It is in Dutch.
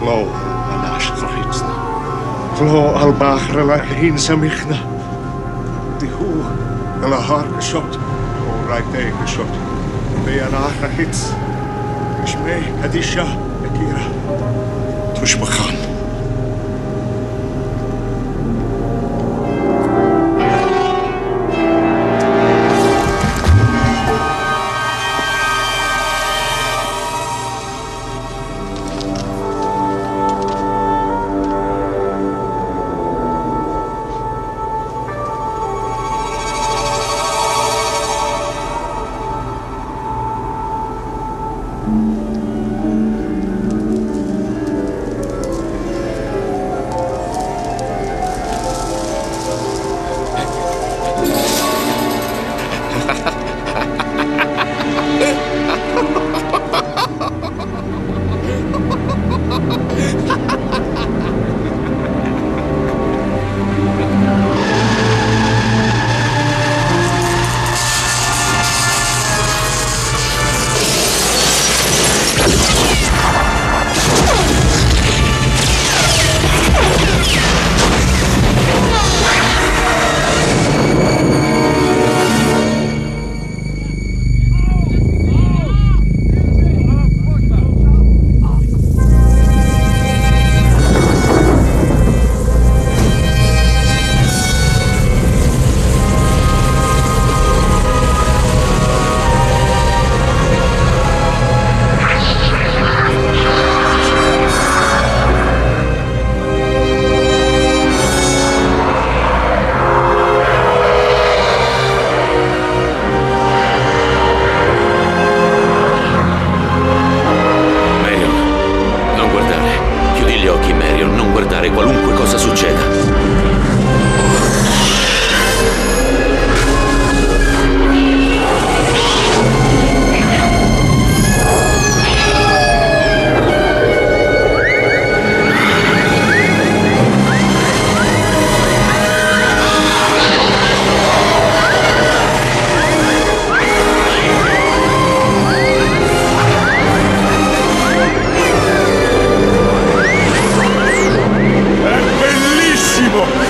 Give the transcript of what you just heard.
Flo anash krahitsna. Flo al bachra la hinsa michna. Di hu ala har geshot. O right day geshot. Be an achra hits. Ishmei 뭐.